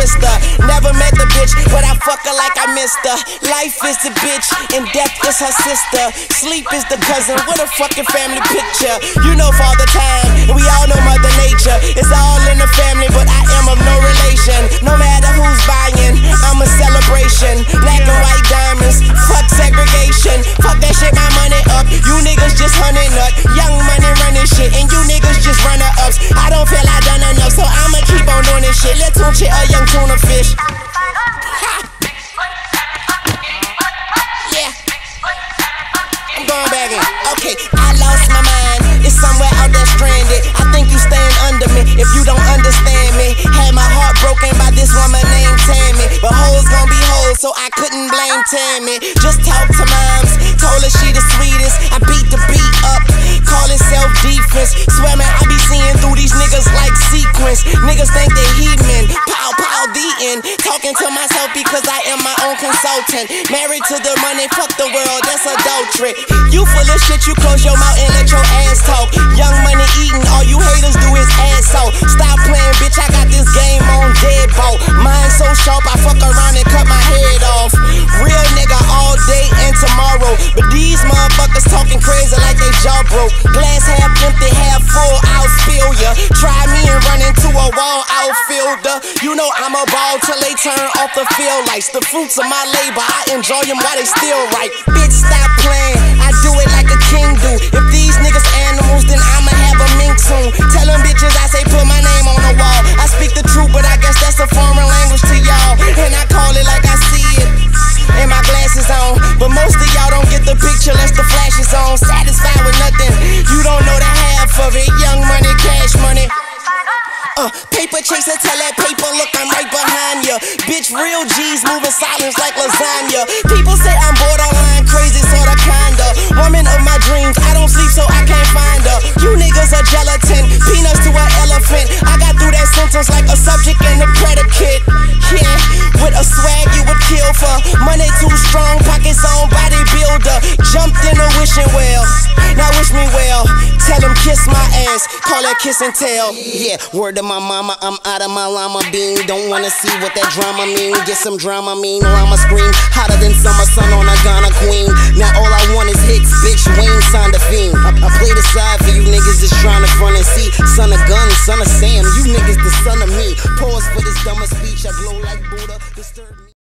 you. Never met the bitch, but I fuck her like I missed her. Life is the bitch, and death is her sister. Sleep is the cousin, what a fucking family picture. You know Father Time, we all Okay, I lost my mind. It's somewhere out there stranded. I think you stand under me if you don't understand me. Had my heart broken by this woman named Tammy. But hoes gon' be hoes, so I couldn't blame Tammy. Just talk to moms, told her she the sweetest. I beat the beat up, call it self defense. Swear man, I be seeing through these niggas like sequence. Niggas think they heathen. Pow, pow, the end. Talking to myself because consultant. Married to the money, fuck the world, that's adultery. You full of shit, you close your mouth and let your ass talk. Young money eating, all you haters do is ass out. Stop playing, bitch, I got this game on deadbolt. Mine so sharp, I fuck around and cut my head off. Real nigga all day and tomorrow. But these motherfuckers talking crazy like they jaw broke. Glass half empty, You know I'm a ball till they turn off the field lights. The fruits of my labor, I enjoy them while they still right. Bitch, stop Real G's moving silence like lasagna. People say I'm borderline crazy, sorta kinda. Woman of my dreams, I don't sleep so I can't find her. You niggas are gelatin, peanuts to an elephant. I got through that sentence like a subject and a predicate. Yeah, with a swag you would kill for. Money too strong, pockets on bodybuilder. Jumped in a wishing well. Now wish me well. Tell him kiss my ass, call that kiss and tell. Yeah, word to my mama, I'm out of my llama bean. Don't wanna see what that drama mean. Get some drama mean, llama scream. Hotter than summer sun on a Ghana queen.